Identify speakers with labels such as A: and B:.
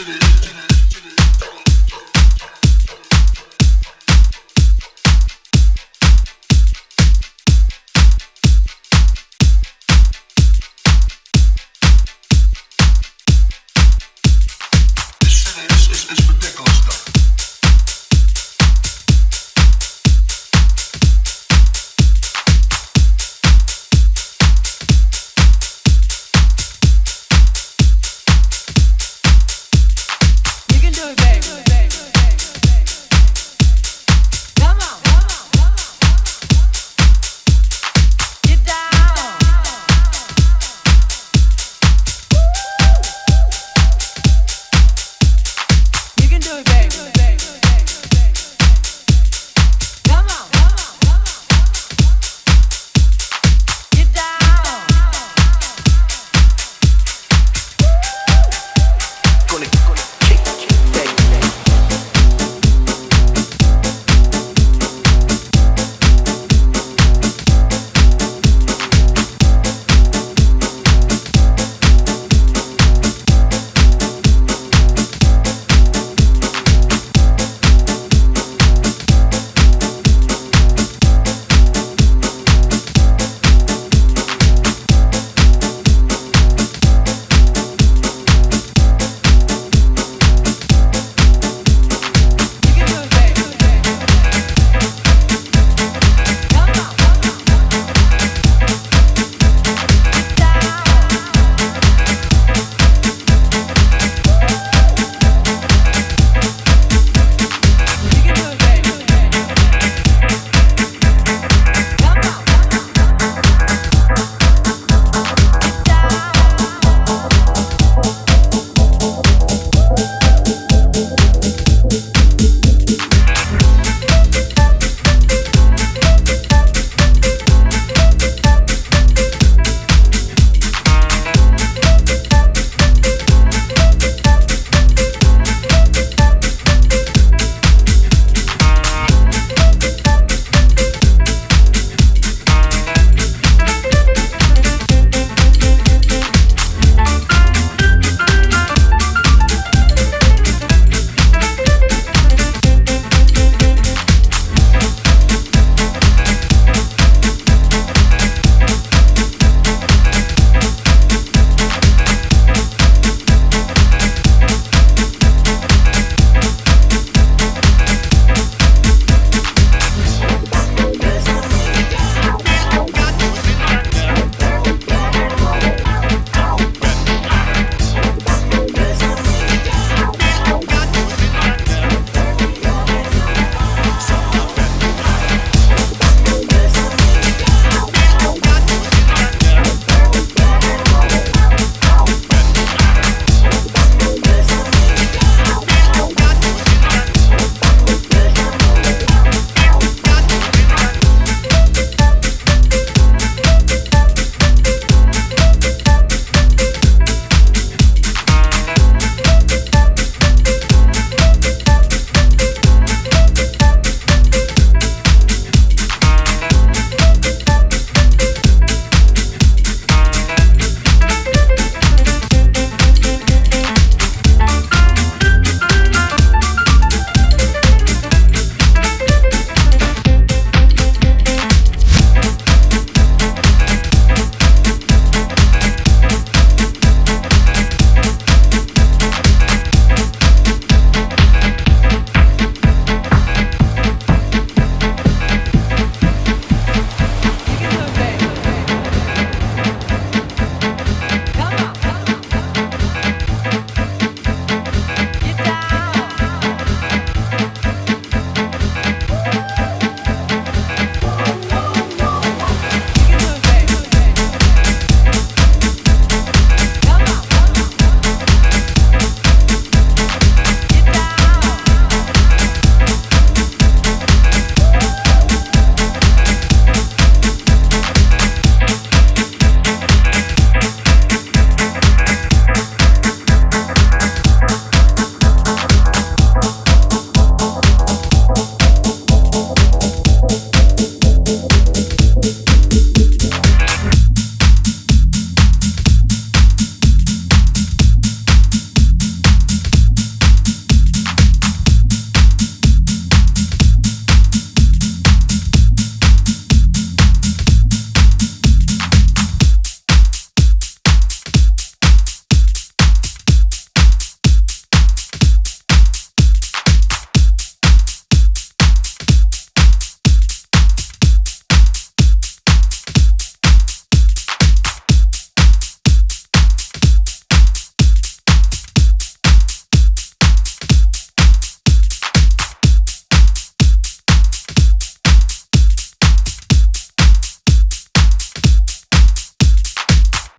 A: con